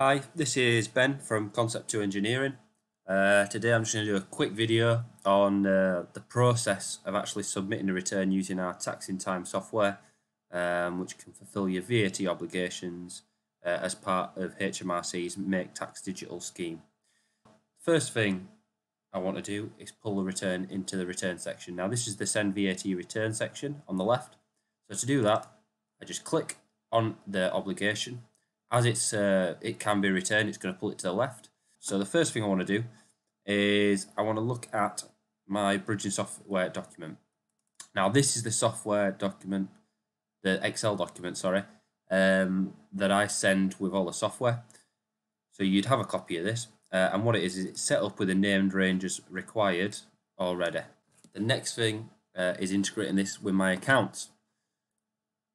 Hi, this is Ben from Concept 2 Engineering. Uh, today I'm just going to do a quick video on uh, the process of actually submitting a return using our Tax in Thyme software um, which can fulfill your VAT obligations uh, as part of HMRC's Make Tax Digital scheme. First thing I want to do is pull the return into the return section. Now this is the send VAT return section on the left. So to do that I just click on the obligation as it's uh, it can be returned, it's going to pull it to the left. So the first thing I want to do is I want to look at my bridging software document. Now this is the software document, the Excel document, sorry, um, that I send with all the software. So you'd have a copy of this, uh, and what it is is it's set up with the named ranges required already. The next thing uh, is integrating this with my accounts.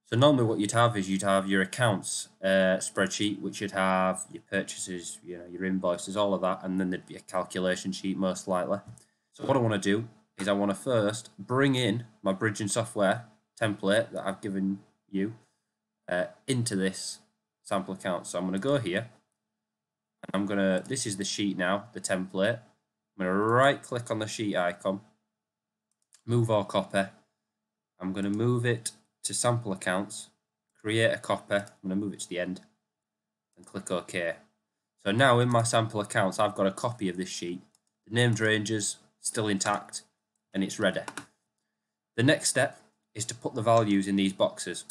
So normally what you'd have is you'd have your accounts uh, spreadsheet, which you'd have your purchases, you know, your invoices, all of that, and then there'd be a calculation sheet most likely. So what I want to do is I want to first bring in my bridging software template that I've given you uh, into this sample account. So I'm going to go here, and I'm going to, this is the sheet now, the template. I'm going to right click on the sheet icon, move or copy. I'm going to move it to sample accounts, create a copy, I'm going to move it to the end, and click OK. So now in my sample accounts, I've got a copy of this sheet. The named ranges still intact, and it's ready. The next step is to put the values in these boxes.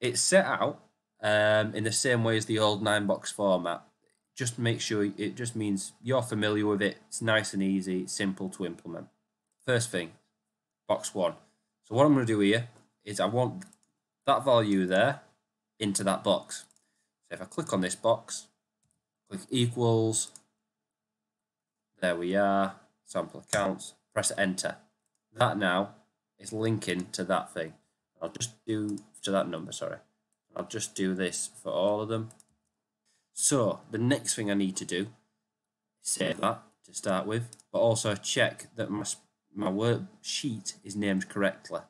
It's set out um, in the same way as the old nine box format. Just make sure it just means you're familiar with it. It's nice and easy, simple to implement. First thing, box one. So what I'm going to do here is I want that value there into that box. So if I click on this box, click equals, there we are, sample accounts, press enter. That now is linking to that thing. I'll just do to that number, sorry. I'll just do this for all of them. So the next thing I need to do save that to start with, but also check that my, my worksheet is named correctly.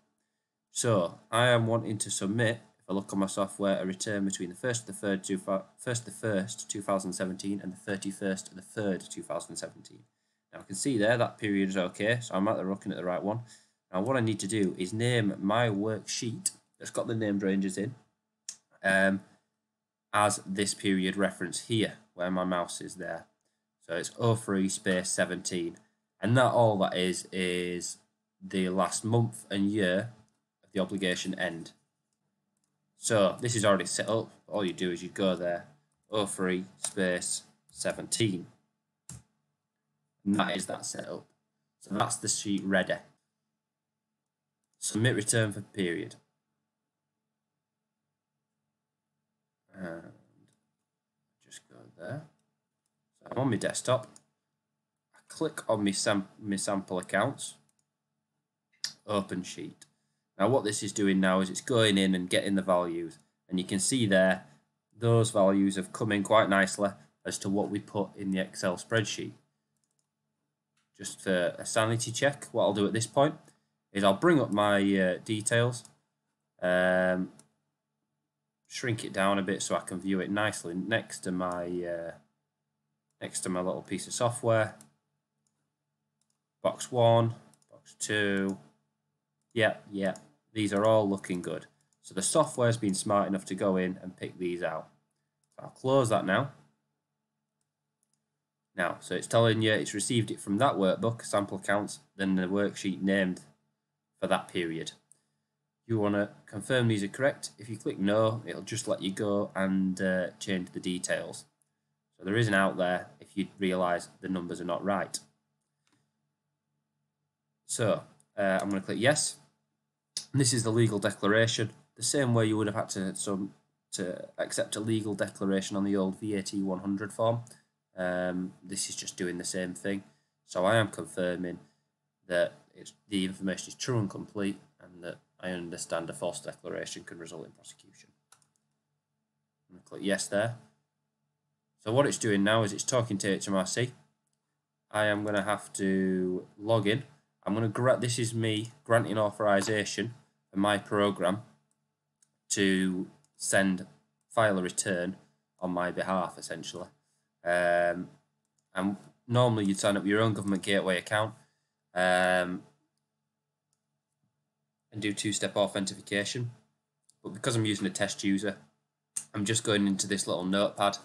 So I am wanting to submit, if I look on my software, a return between the 1st of the 3rd, two, 1st the 1st 2017 and the 31st of the 3rd 2017. Now I can see there that period is okay, so I'm at the looking at the right one. Now what I need to do is name my worksheet that's got the named ranges in um, as this period reference here, where my mouse is there. So it's 03 space 17. And that all that is is the last month and year the obligation end. So this is already set up. All you do is you go there, 03 space 17. And that is that set up. So that's the sheet ready. Submit return for period. And just go there. So I'm on my desktop. I click on my, sam my sample accounts. Open sheet. Now what this is doing now is it's going in and getting the values and you can see there those values have come in quite nicely as to what we put in the Excel spreadsheet. Just for a sanity check, what I'll do at this point is I'll bring up my uh, details, um, shrink it down a bit so I can view it nicely next to my uh, next to my little piece of software. Box one, box two, yeah, yeah, these are all looking good. So the software's been smart enough to go in and pick these out. I'll close that now. Now, so it's telling you it's received it from that workbook, sample accounts, then the worksheet named for that period. You want to confirm these are correct. If you click no, it'll just let you go and uh, change the details. So there is an out there if you realise the numbers are not right. So uh, I'm going to click yes. This is the legal declaration, the same way you would have had to some to accept a legal declaration on the old VAT 100 form. Um, this is just doing the same thing. So I am confirming that the information is true and complete and that I understand a false declaration can result in prosecution. I'm going to click yes there. So what it's doing now is it's talking to HMRC. I am going to have to log in. I'm going to grant, this is me granting authorization my program to send, file a return on my behalf, essentially. Um, and normally you'd sign up your own government gateway account um, and do two-step authentication. But because I'm using a test user, I'm just going into this little notepad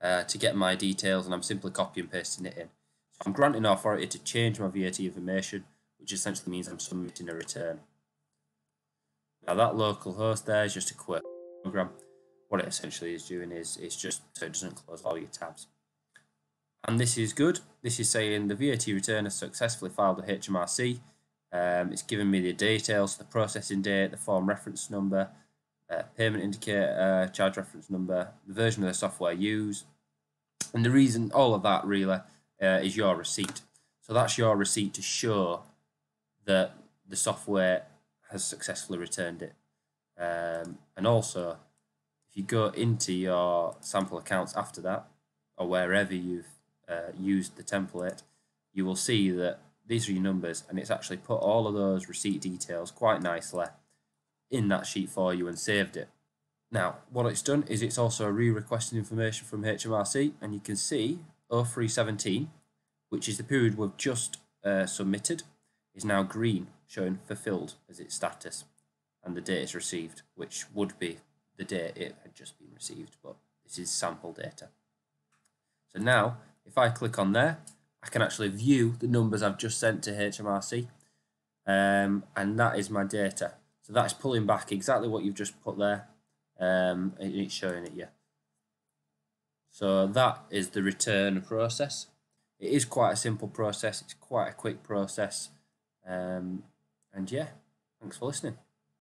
uh, to get my details and I'm simply copy and pasting it in. So I'm granting authority to change my VAT information, which essentially means I'm submitting a return. Now that local host there is just a quick program. What it essentially is doing is it's just so it doesn't close all your tabs. And this is good. This is saying the VAT return has successfully filed with HMRC. Um, it's giving me the details, the processing date, the form reference number, uh, payment indicator, uh, charge reference number, the version of the software used, and the reason all of that really uh, is your receipt. So that's your receipt to show that the software has successfully returned it. Um, and also, if you go into your sample accounts after that, or wherever you've uh, used the template, you will see that these are your numbers, and it's actually put all of those receipt details quite nicely in that sheet for you and saved it. Now, what it's done is it's also re-requested information from HMRC, and you can see 0317, which is the period we've just uh, submitted, is now green, showing fulfilled as its status, and the date it's received, which would be the date it had just been received, but this is sample data. So now, if I click on there, I can actually view the numbers I've just sent to HMRC, um, and that is my data. So that's pulling back exactly what you've just put there, um, and it's showing it you. So that is the return process. It is quite a simple process. It's quite a quick process. Um, and yeah, thanks for listening.